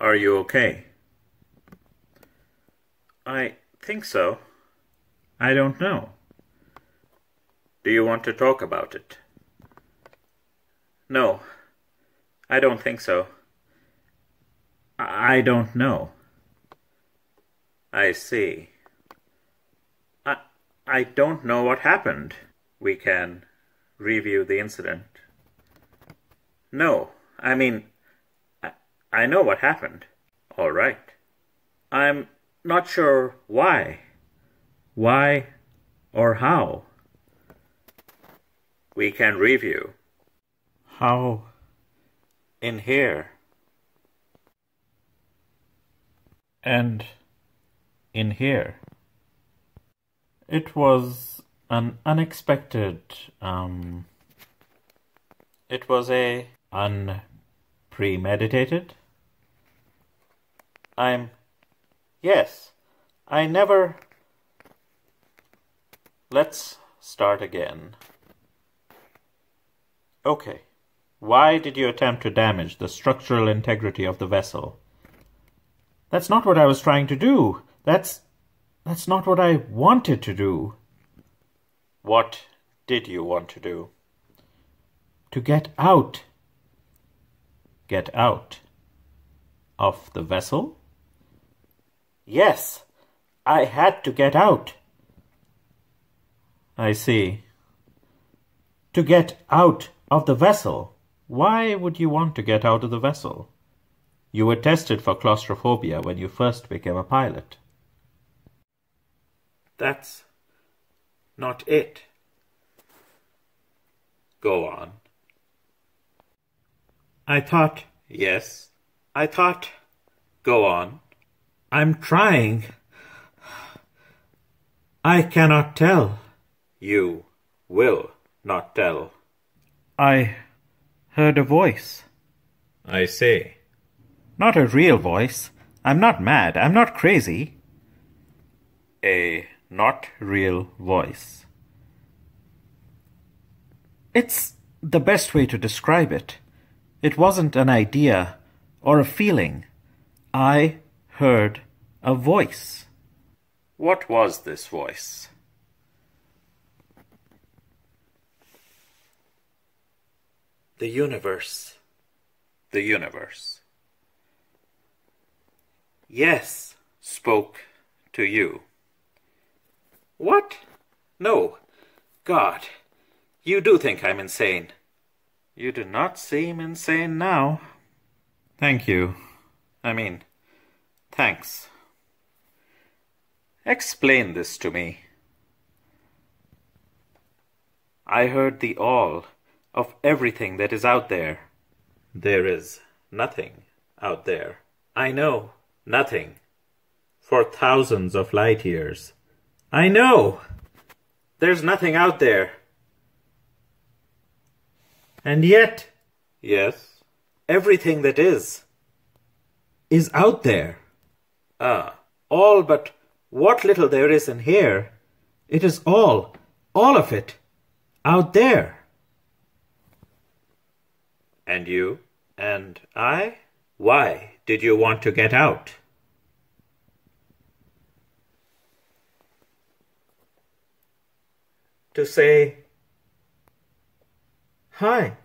Are you okay? I think so. I don't know. Do you want to talk about it? No, I don't think so. I don't know. I see. I, I don't know what happened. We can review the incident. No, I mean, I, know what happened. All right. I'm not sure why. Why or how? We can review. How? In here. And in here. It was an unexpected, um, it was a unpremeditated. I'm, yes, I never, let's start again. Okay. Why did you attempt to damage the structural integrity of the vessel? That's not what I was trying to do. That's that's not what I wanted to do. What did you want to do? To get out. Get out of the vessel? Yes, I had to get out. I see. To get out of the vessel. Why would you want to get out of the vessel? You were tested for claustrophobia when you first became a pilot. That's not it. Go on. I thought. Yes, I thought. Go on. I'm trying. I cannot tell. You will not tell. I heard a voice. I say. Not a real voice. I'm not mad. I'm not crazy. A not real voice. It's the best way to describe it. It wasn't an idea or a feeling. I heard a voice. What was this voice? The universe. The universe yes, spoke to you. What? No. God, you do think I'm insane. You do not seem insane now. Thank you. I mean, thanks. Explain this to me. I heard the all of everything that is out there. There is nothing out there. I know. Nothing. For thousands of light years. I know! There's nothing out there. And yet. Yes? Everything that is. Is out there. Ah, all but what little there is in here. It is all, all of it, out there. And you? And I? Why did you want to get out? To say, Hi,